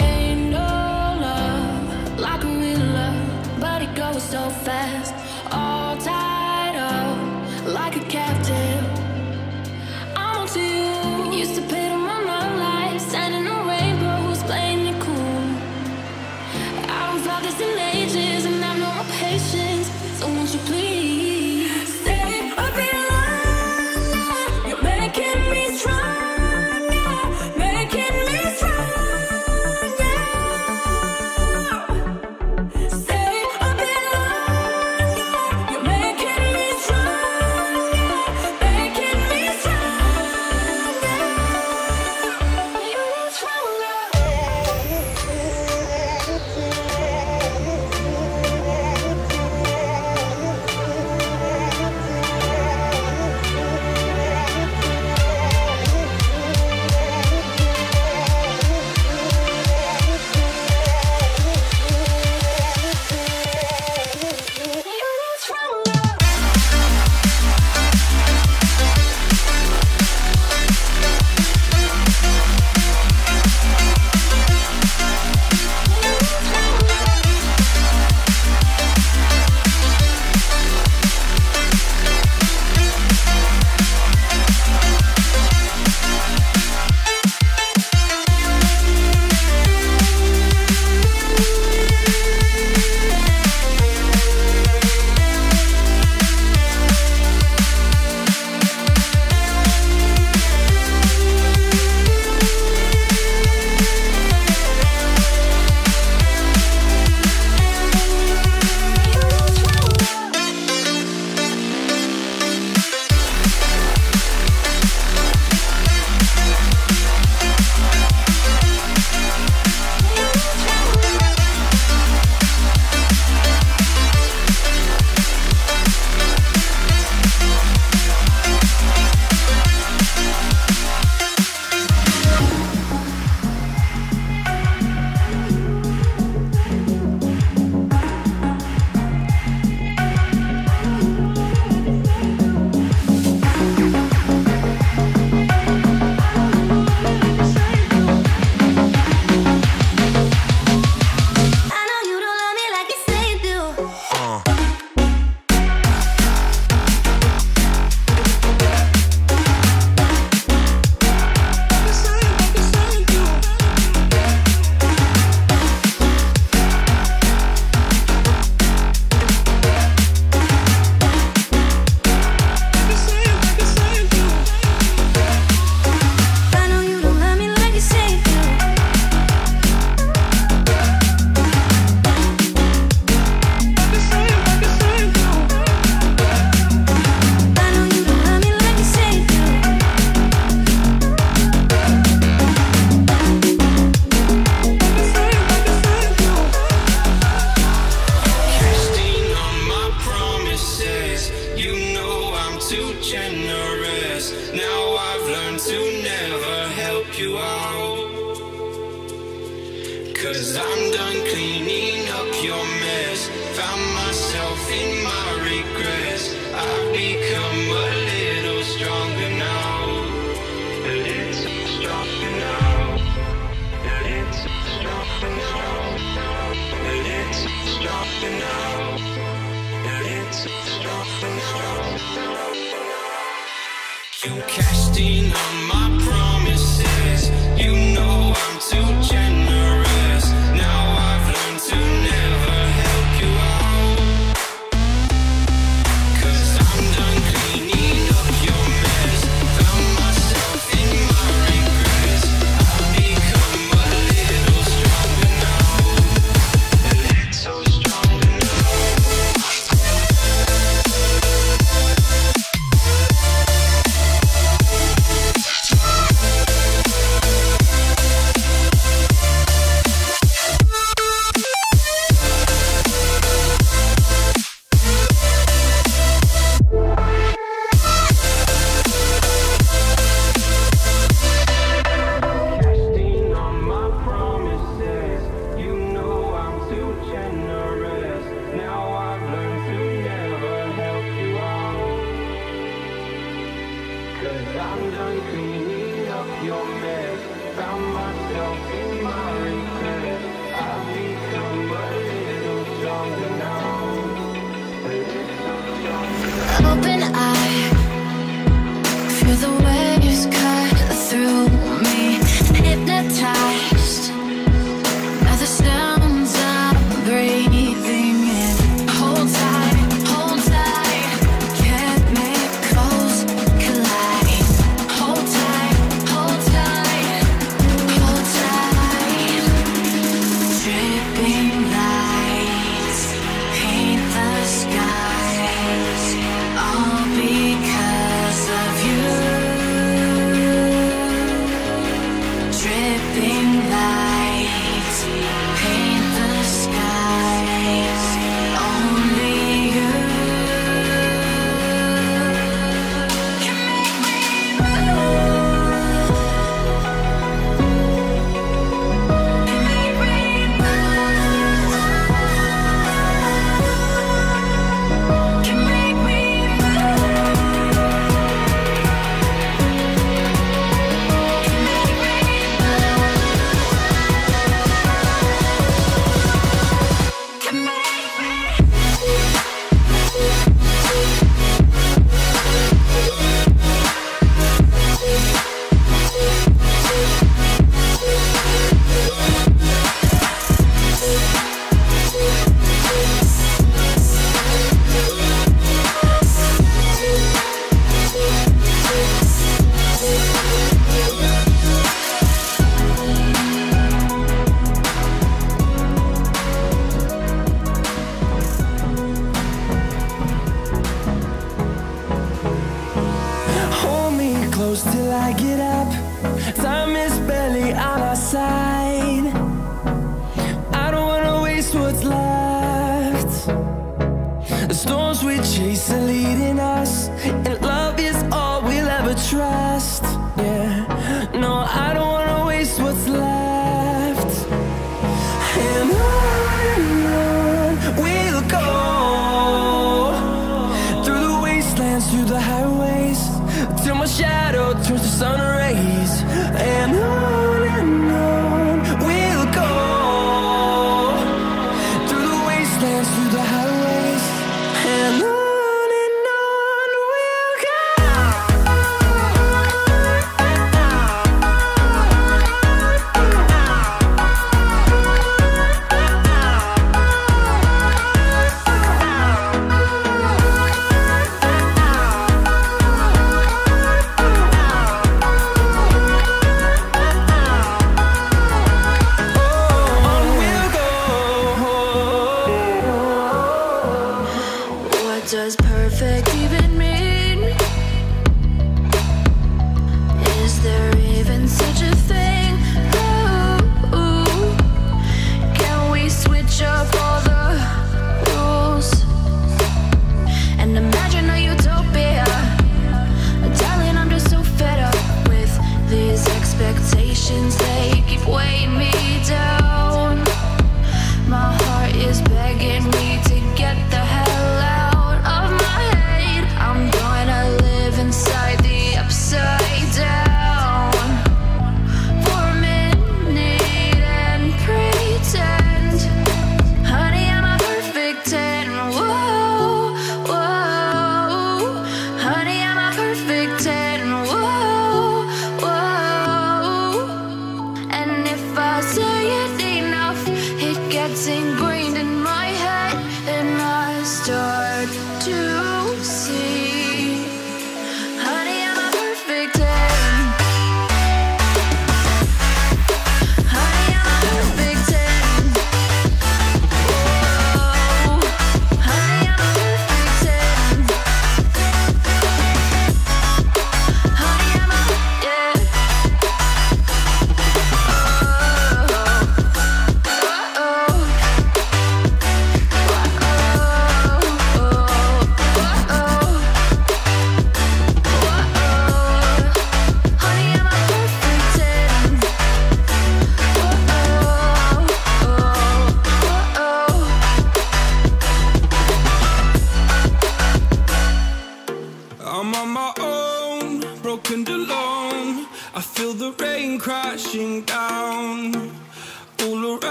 Ain't no love like a real love, but it goes so fast.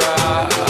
Feels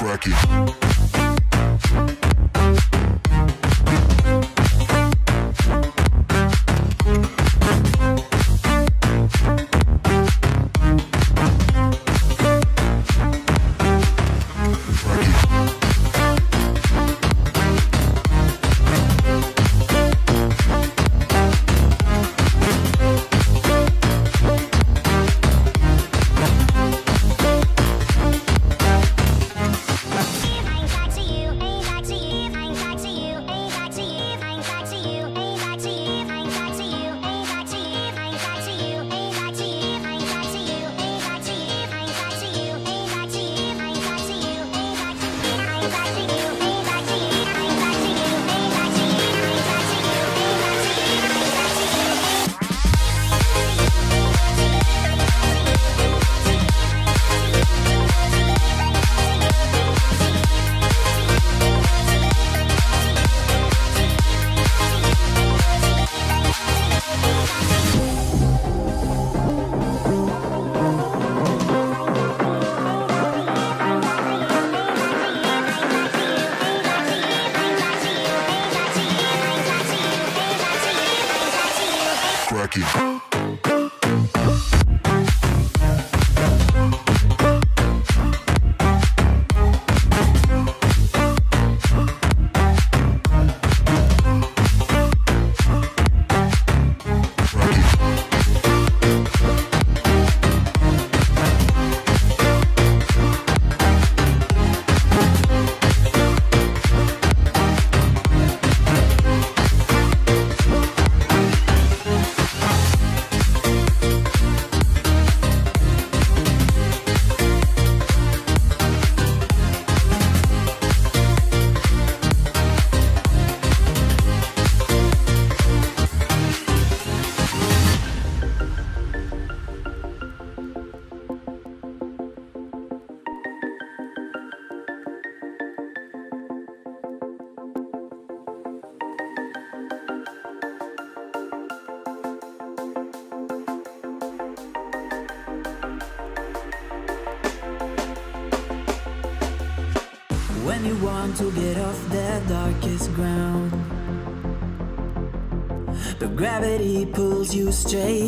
When straight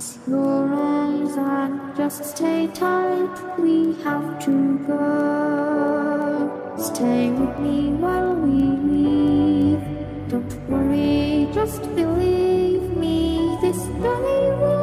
Once your arms and just stay tight, we have to go. Stay with me while we leave. Don't worry, just believe me, this journey will.